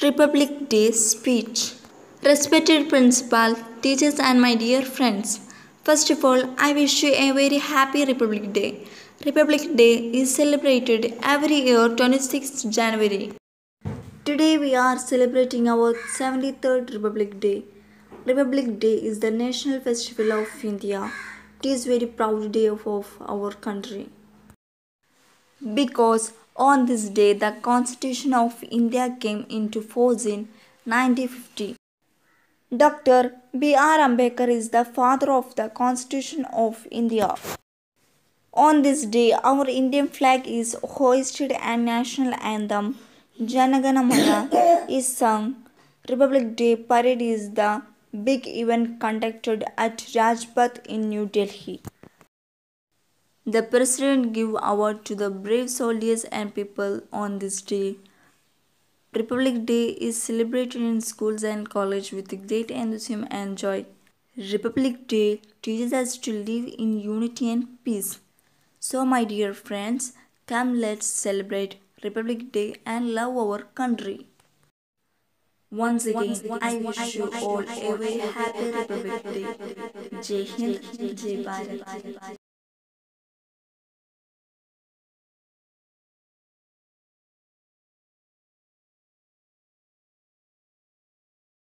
Republic Day speech. Respected principal, teachers, and my dear friends, first of all, I wish you a very happy Republic Day. Republic Day is celebrated every year 26th January. Today we are celebrating our 73rd Republic Day. Republic Day is the national festival of India. It is very proud day of, of our country because on this day the constitution of india came into force in 1950 dr b.r ambedkar is the father of the constitution of india. On this day our indian flag is hoisted and national anthem janagana mana is sung. Republic day parade is the big event conducted at rajpath in new delhi the president give award to the brave soldiers and people on this day. Republic Day is celebrated in schools and college with great enthusiasm and joy. Republic Day teaches us to live in unity and peace. So my dear friends, come let's celebrate Republic Day and love our country. Once again, I wish you all a very happy Republic Day. Jai Hind, Jai Bharat.